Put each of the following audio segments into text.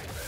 Yeah.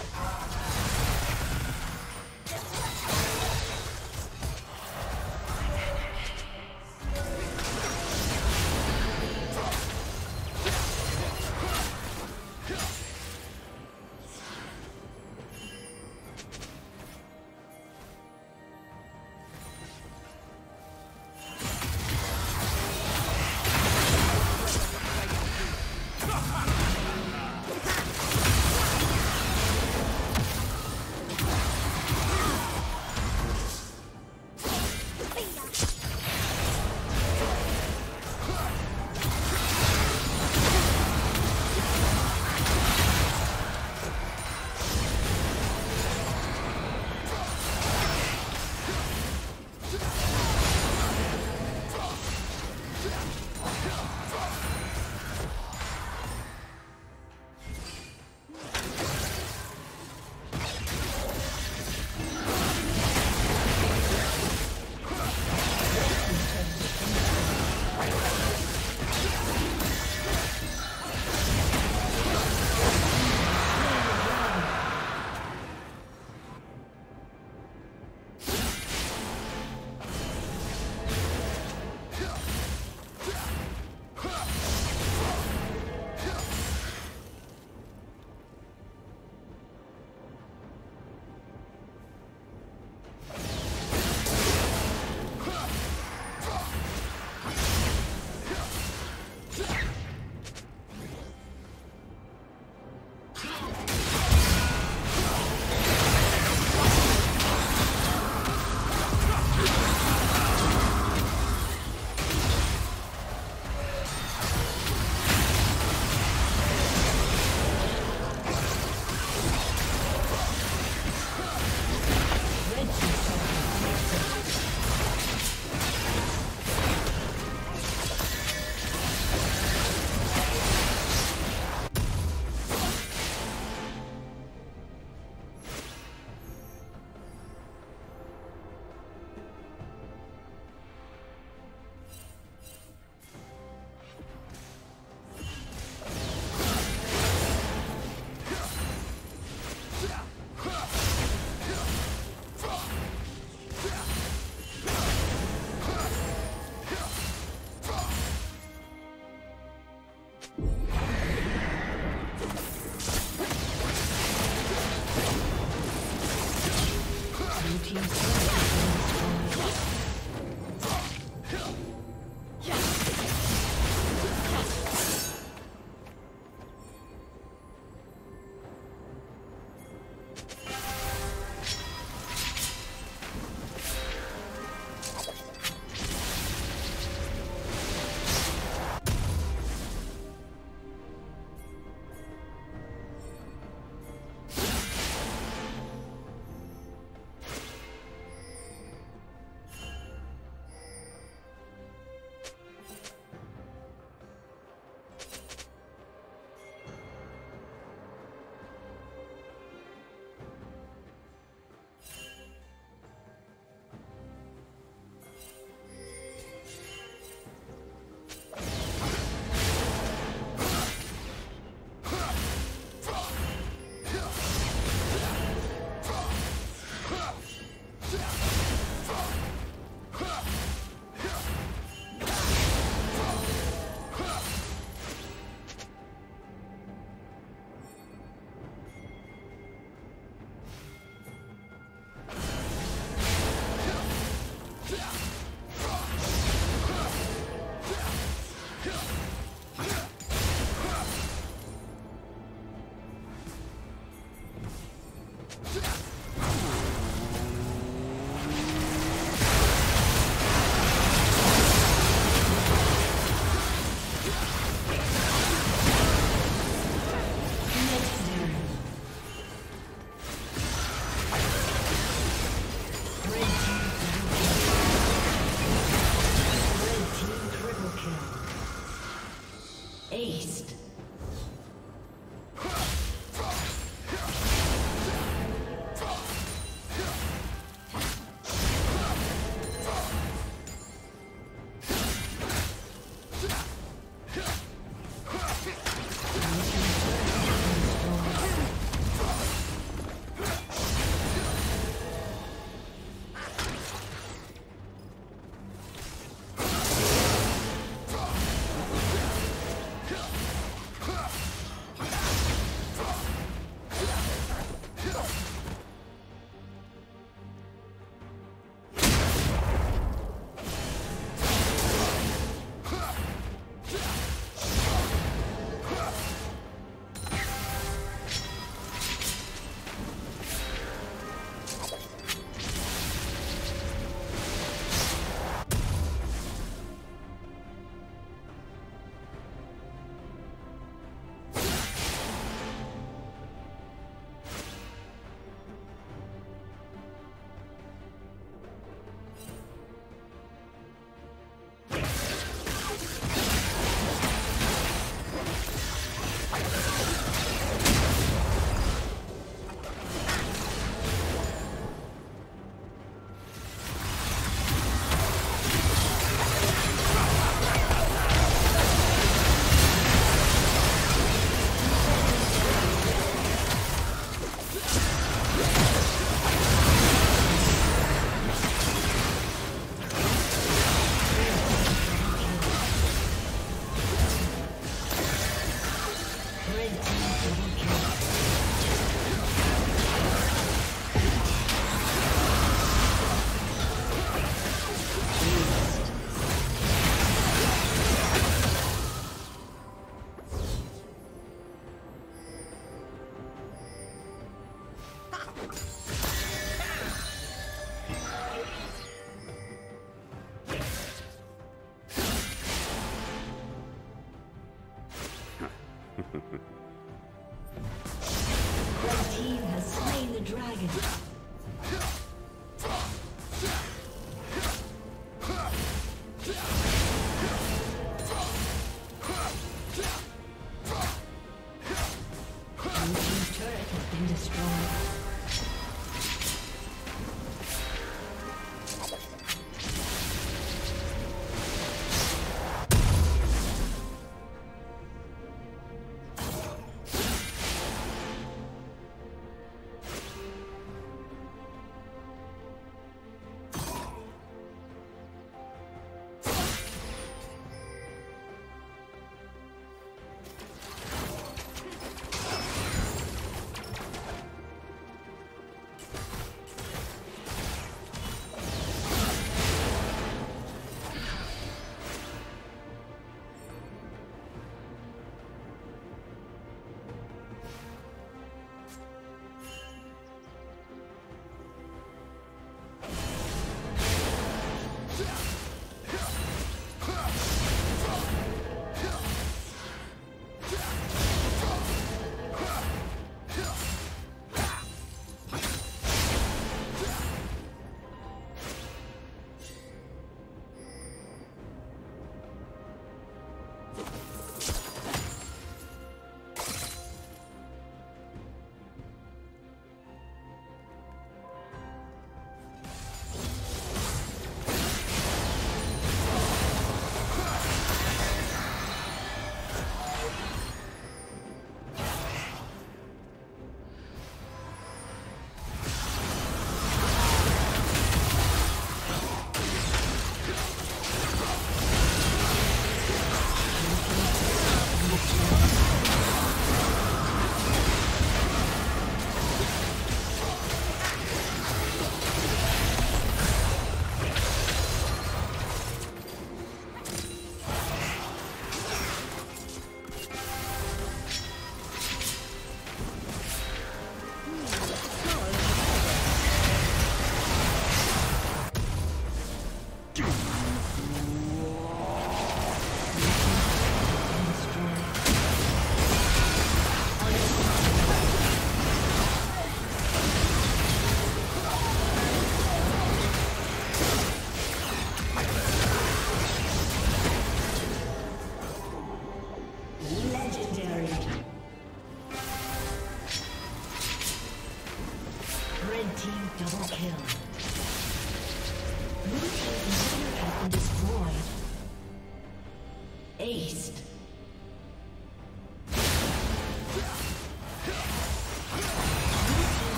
Aced.